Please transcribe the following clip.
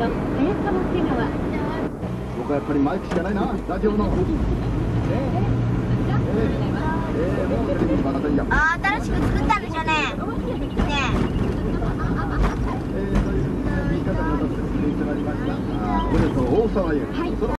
僕はやっぱりマイクしかないなラジオの。ええも。あ新しく作ったんでしょねねえー、というふうにね、に渡っていただきました。ああこれと大沢。